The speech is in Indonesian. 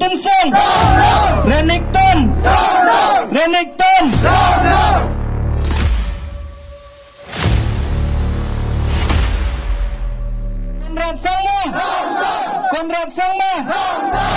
Tomson. Renekton. Renekton. Konrad Salma. Konrad Salma.